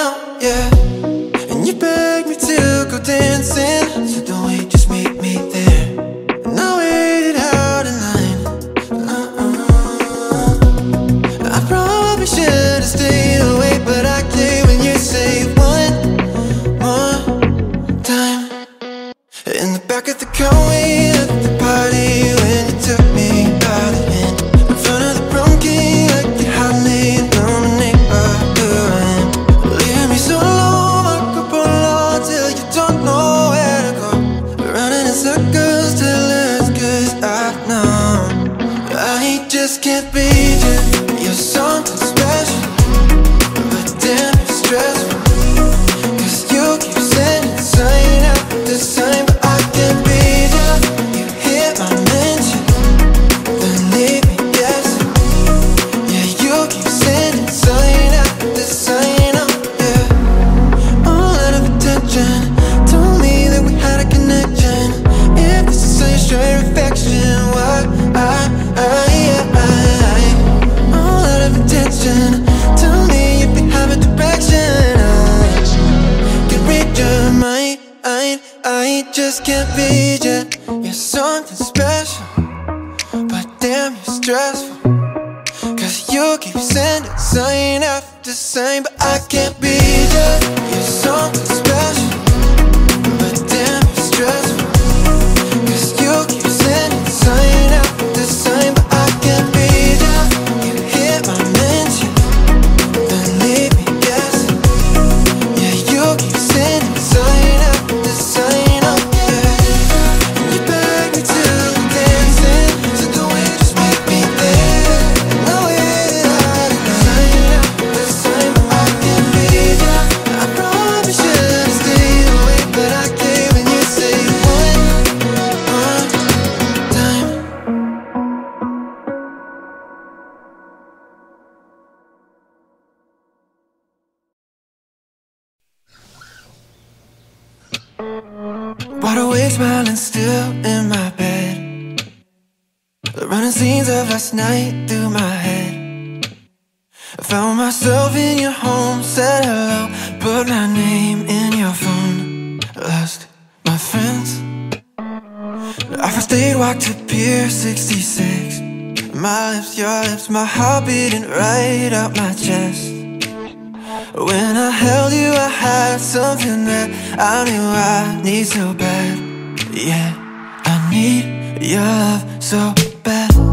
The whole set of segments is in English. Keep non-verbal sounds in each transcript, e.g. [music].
out, yeah. And you beg me to go dancing. Wide awake, smiling still in my bed. The running scenes of last night through my head. I found myself in your home, said hello, put my name in your phone. Lost my friends. I first date walked to Pier 66. My lips, your lips, my heart beating right out my chest. When I held you, I had something that I knew I need so bad. Yeah, I need your love so bad.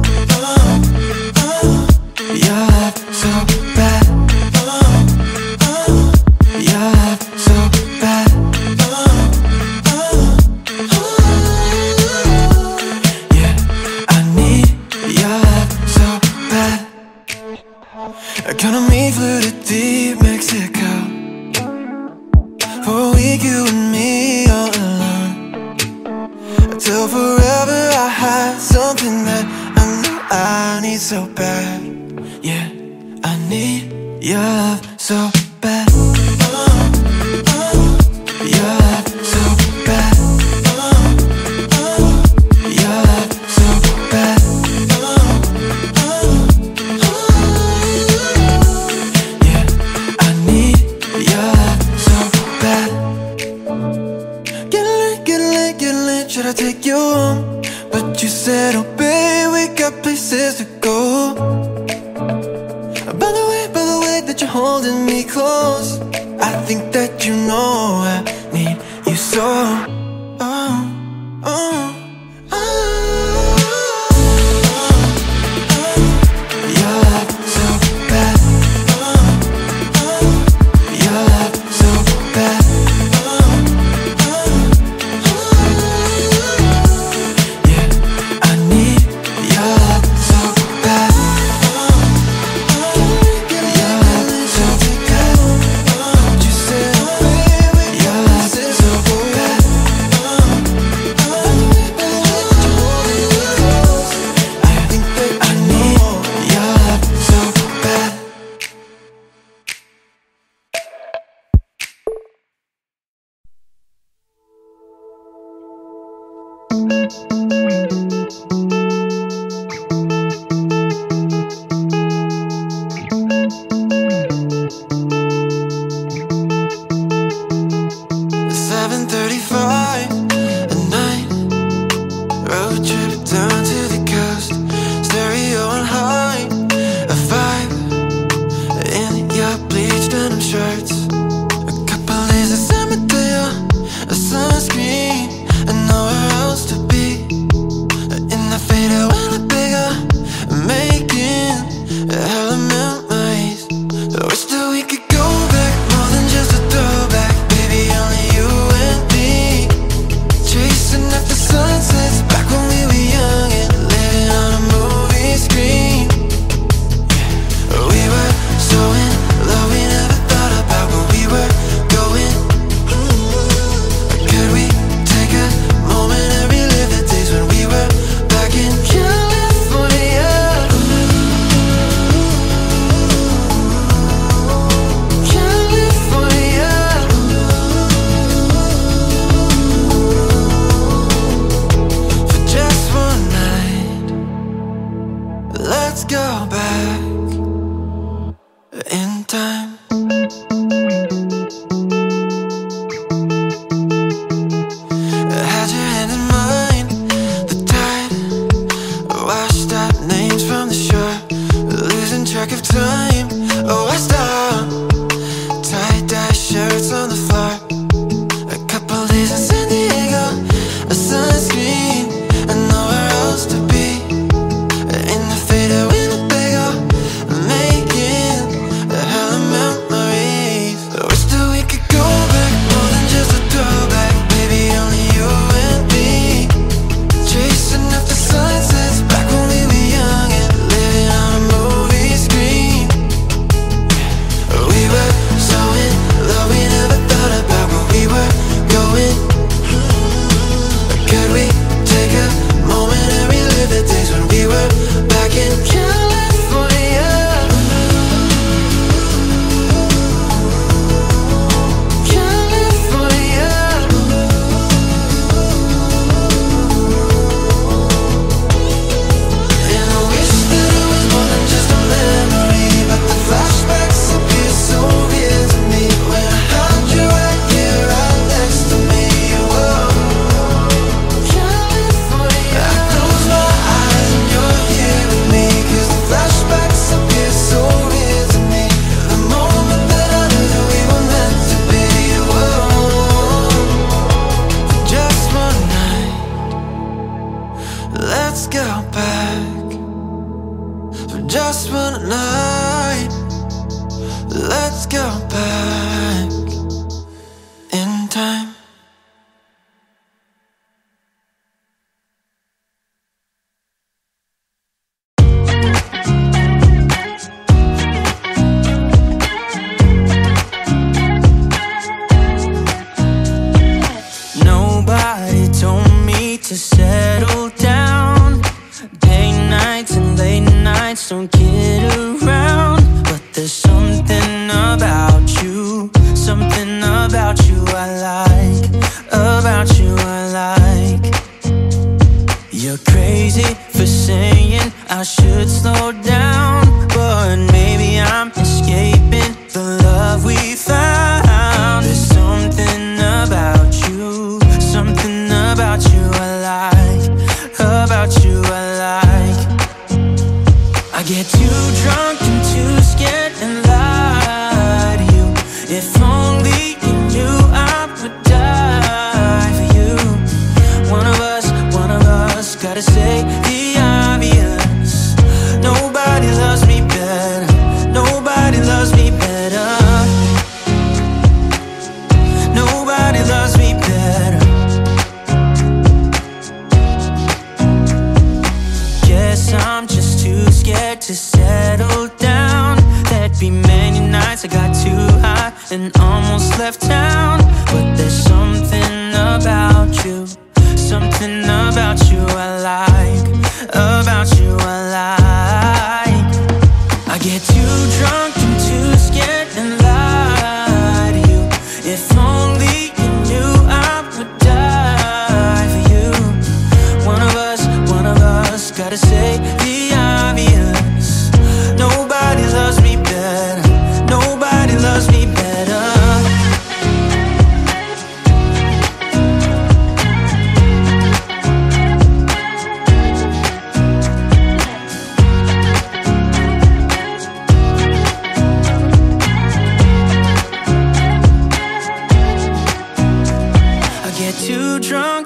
your love so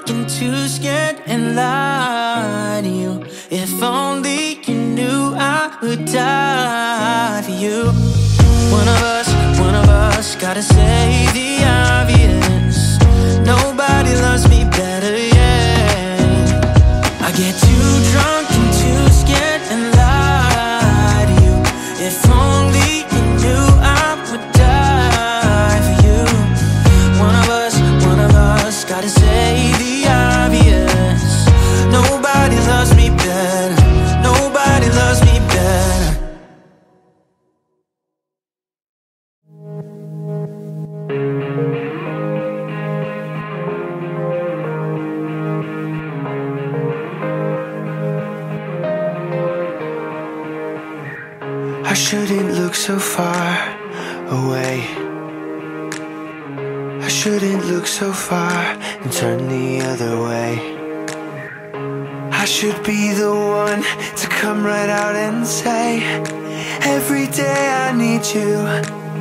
looking too scared and lied to you. If only you knew I would die for you. One of us, one of us, gotta say these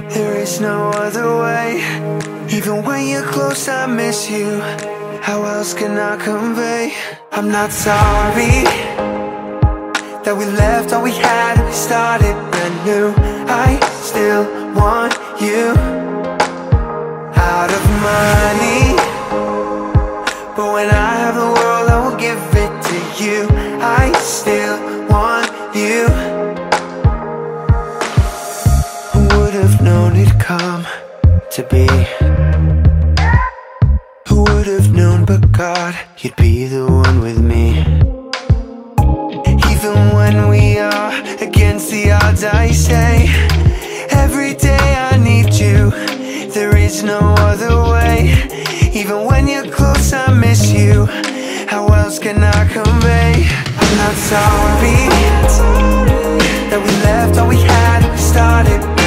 There is no other way. Even when you're close I miss you. How else can I convey? I'm not sorry That we left all we had and we started brand new. I still want you Out of money. But when I have the world I will give it to you. I still to be. Who would have known but God You'd be the one with me. Even when we are against the odds I say Every day I need you There is no other way. Even when you're close I miss you. How else can I convey? I'm sorry That we left all we had we started.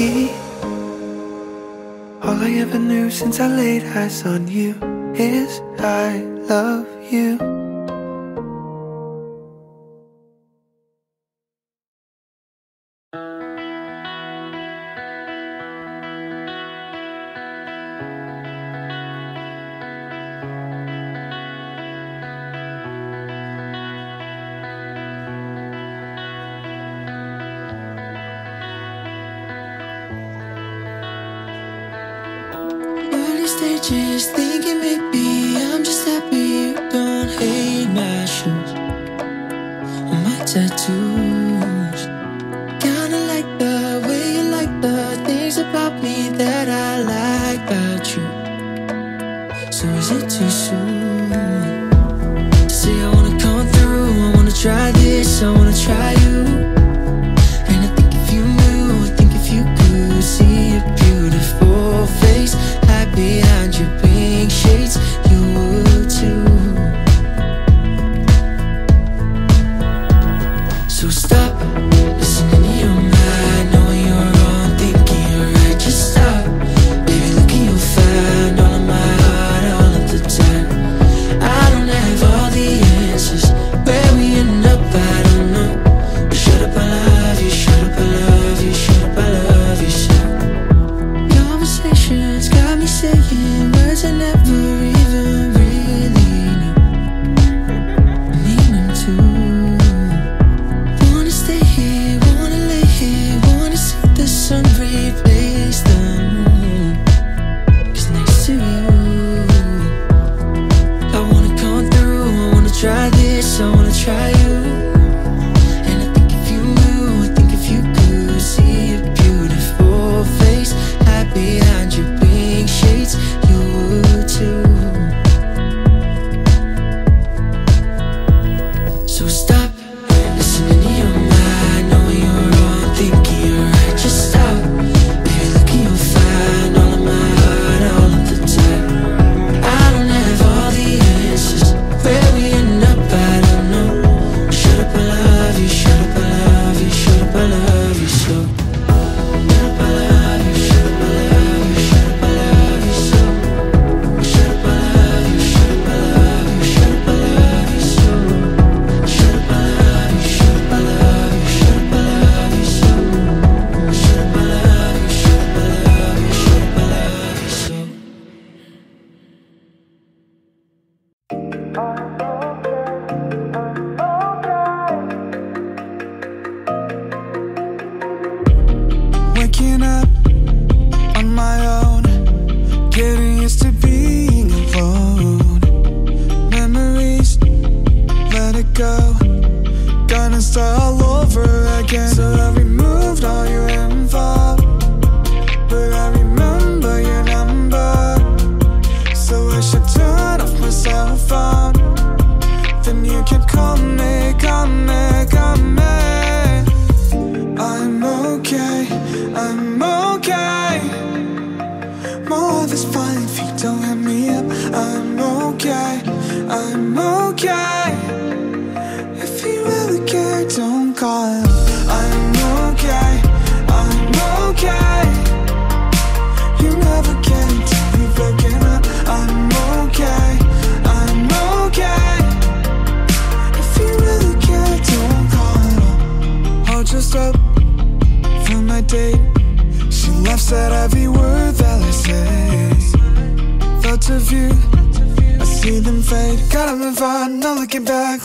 key. All I ever knew since I laid eyes on you is I love you. So stop.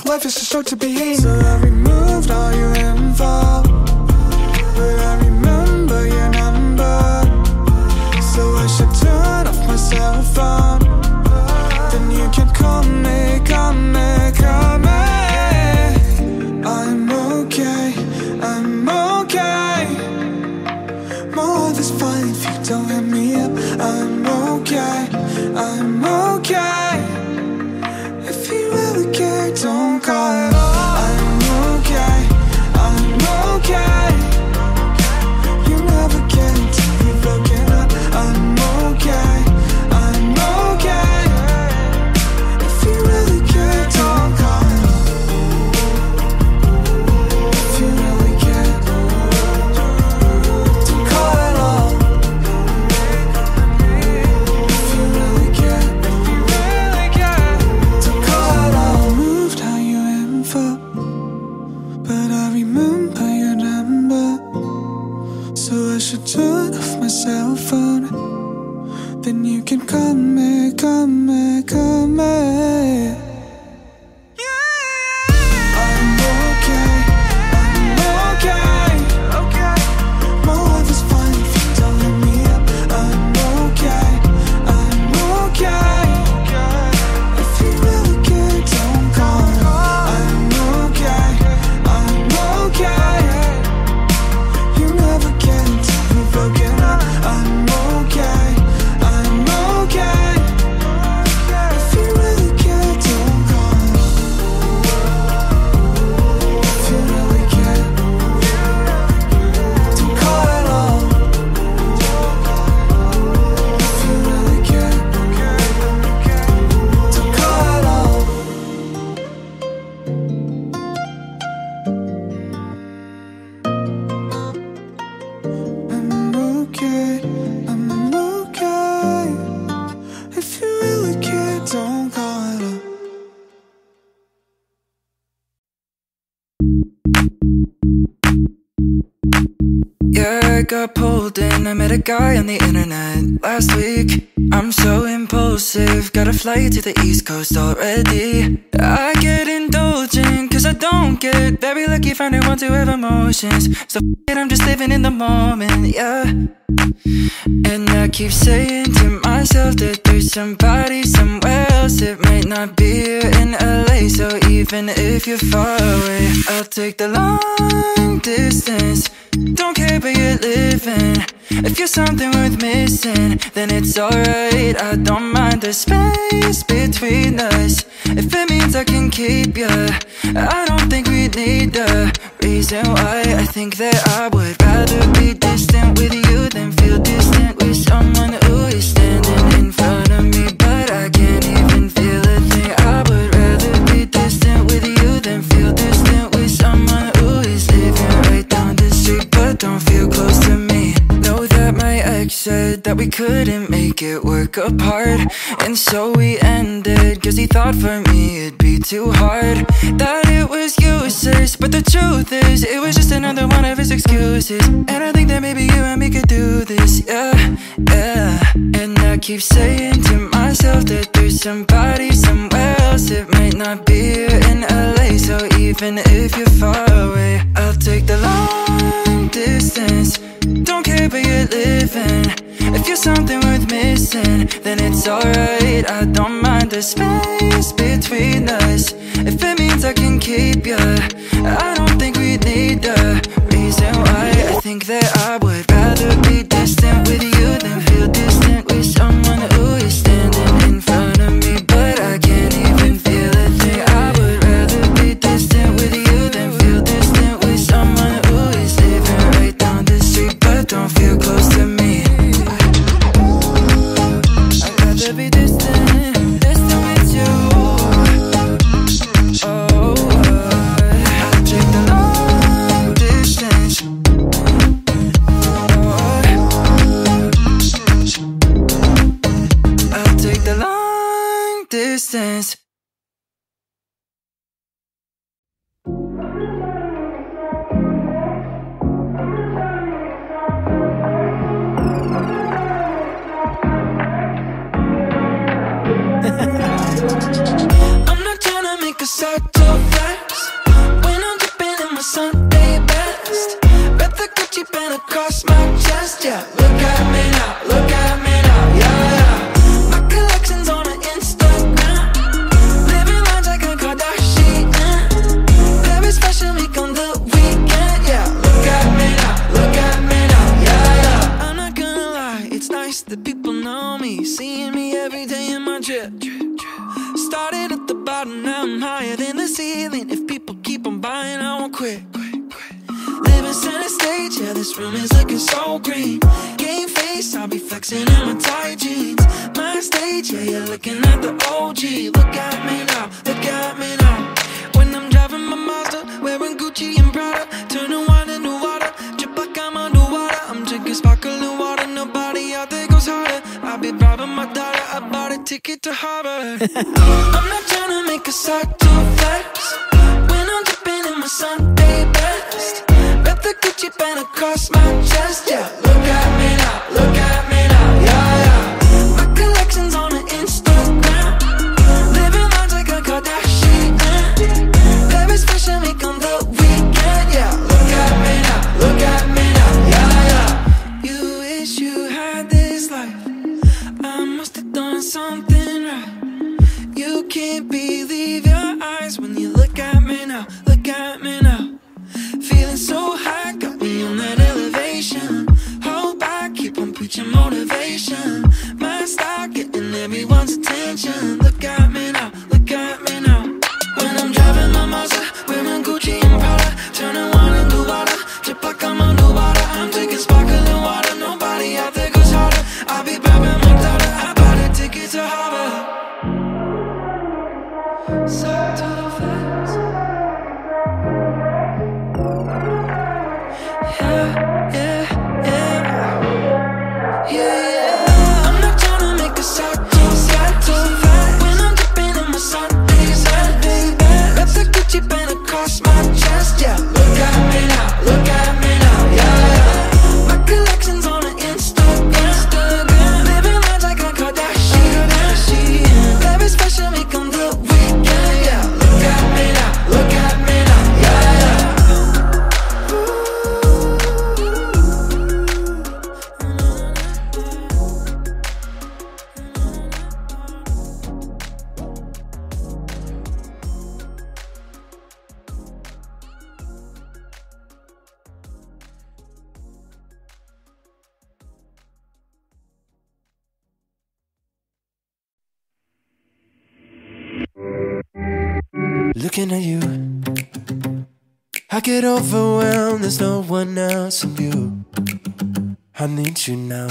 Life is too short to be. So I removed all your I met a guy on the internet last week. I'm so impulsive. Got a flight to the East Coast already. I get indulgent, cause I don't get very lucky finding one to have emotions. So f it, I'm just living in the moment, yeah. And I keep saying to myself that there's somebody somewhere else. It might not be here in LA. So even if you're far away, I'll take the long distance. Don't care where you're living. If you're something worth missing, then it's alright. I don't mind the space between us. If it means I can keep you, I don't think we need a reason why. I think that I would rather be distant with you said that we couldn't make it work apart, and so we ended. Cause he thought for me it'd be too hard, that it was useless. But the truth is, it was just another one of his excuses. And I think that maybe you and me could do this, yeah, yeah. And I keep saying to myself that there's somebody somewhere else. It might not be here in LA, so even if you're far away, I'll take the long distance. Don't care where you're living. If you're something worth missing, then it's alright. I don't mind the space Sunday best. Bet the Gucci band across my chest, yeah. Look at me Yeah. [laughs] get overwhelmed, there's no one else but you. I need you now.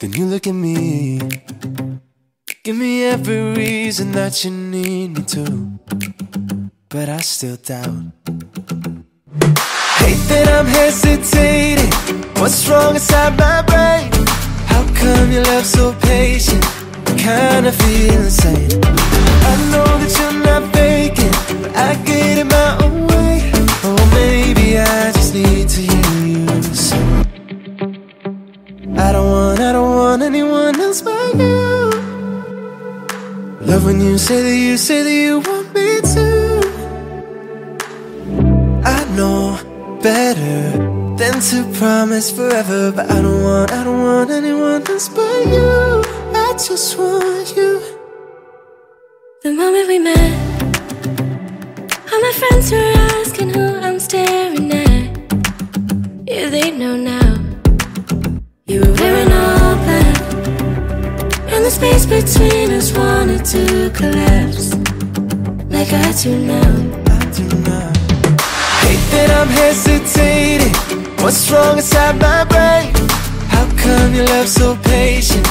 Then you look at me. Give me every reason that you need me to. But I still doubt. Hate that I'm hesitating. What's wrong inside my brain? How come you love so patient? Kinda feel insane. I know You say that you say that you want me to I know better than to promise forever But I don't want, I don't want anyone else but you. I just want you. The moment we met just wanted to collapse. Like I do now, I. Hate that I'm hesitating. What's wrong inside my brain? How come you left so patient?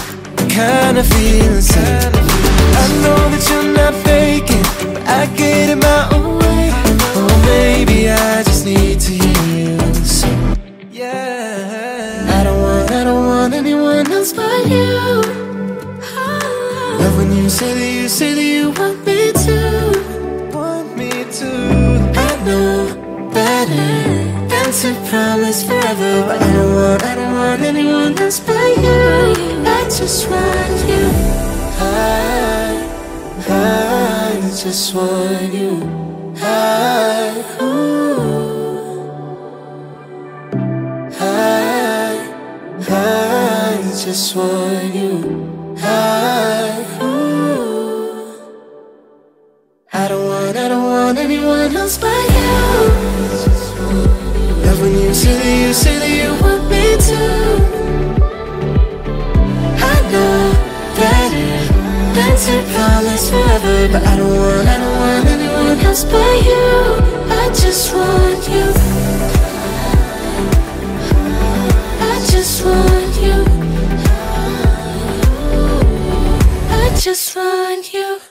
Kinda feeling sad I know that you're not faking But I get in my own way. Or oh, maybe I just need to heal so, Yeah. I don't want, I don't want anyone else but you. You say that you say that you want me to. Want me to. I know better than to promise forever But I don't want, I don't want anyone else but you. I just want you. I, I just want you. I, ooh. I, I just want you. Forever But I don't want, I don't want anyone else but you. I just want you. I just want you. I just want you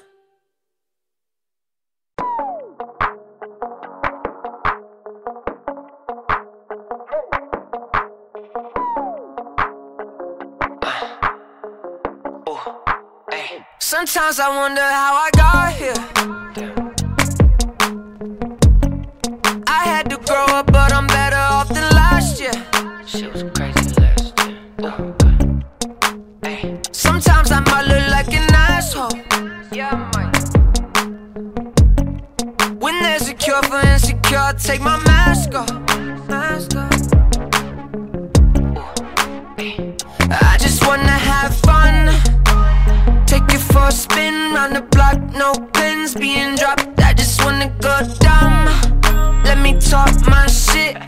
Sometimes I wonder how I got here. I had to grow up, but I'm better off than last year. Shit was crazy last year. Oh. Sometimes I might look like an asshole. yeah, I might. When there's a cure for insecure, I take my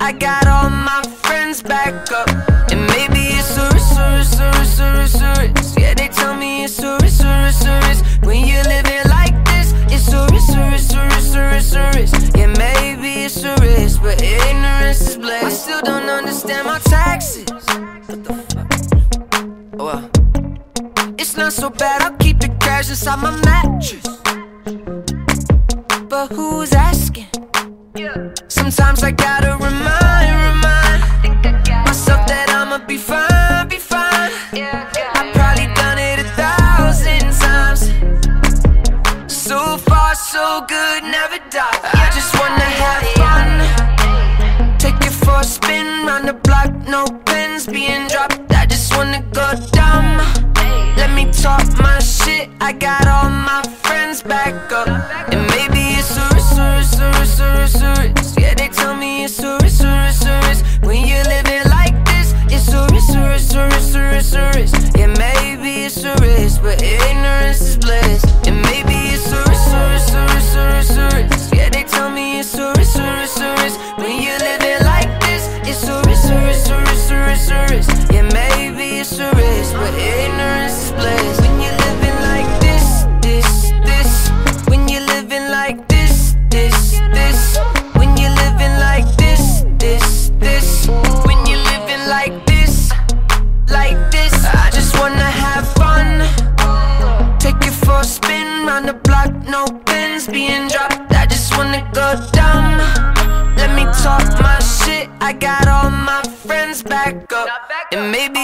I got all my friends back up. And maybe it's risk, a risk, risk, risk. Yeah, they tell me it's a risk, risk. When you living like this, it's risk, a risk, risk, risk. Yeah, maybe it's risk, but ignorance is bliss. I still don't understand my taxes. What the fuck? Well, it's not so bad. I'll keep the cash inside my mattress. But who's asking? Sometimes I gotta remind, I got all my I got all my friends back up. And maybe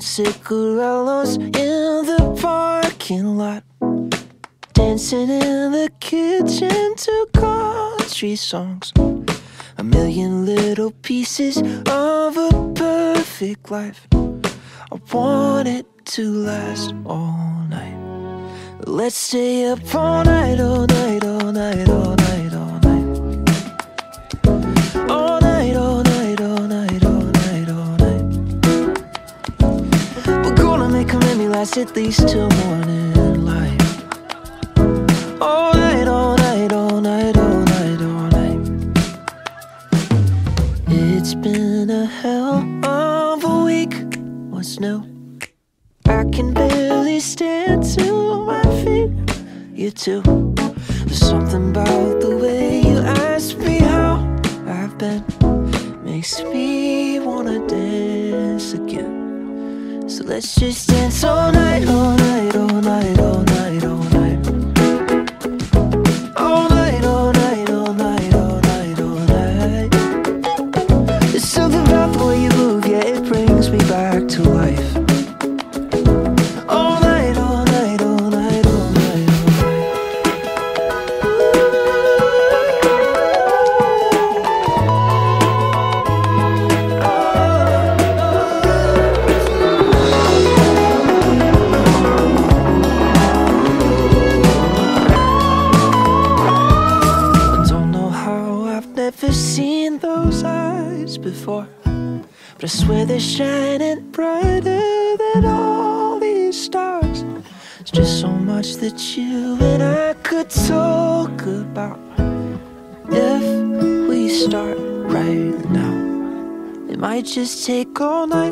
Cigarillos in the parking lot. Dancing in the kitchen to country songs. A million little pieces of a perfect life. I want it to last all night. Let's stay up all night, all night. All night, all night, last at least till morning light. All night, all night, all night, all night, all night. It's been a hell of a week. What's new? I can barely stand to my feet. You too. There's something about the way you ask me how I've been. Makes me wanna dance let's just dance all night, all night, all night, all night, just take all night,